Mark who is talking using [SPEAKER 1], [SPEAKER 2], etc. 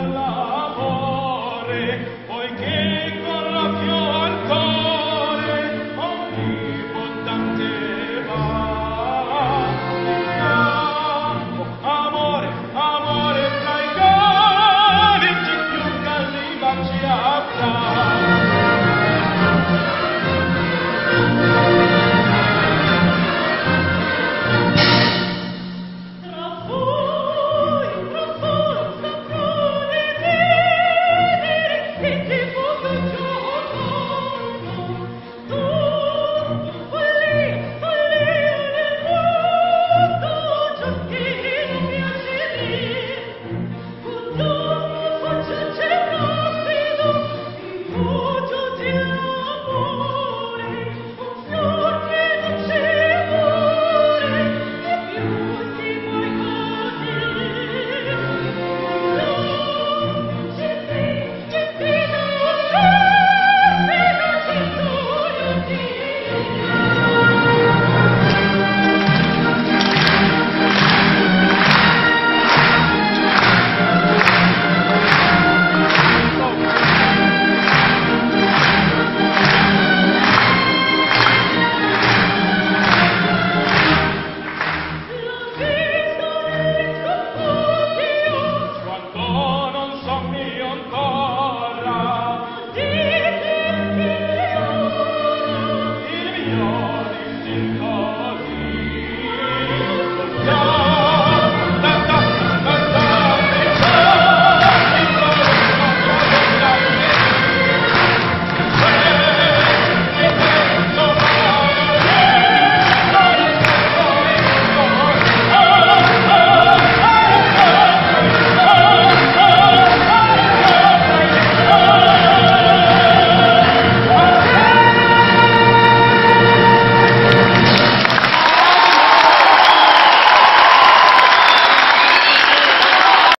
[SPEAKER 1] Allah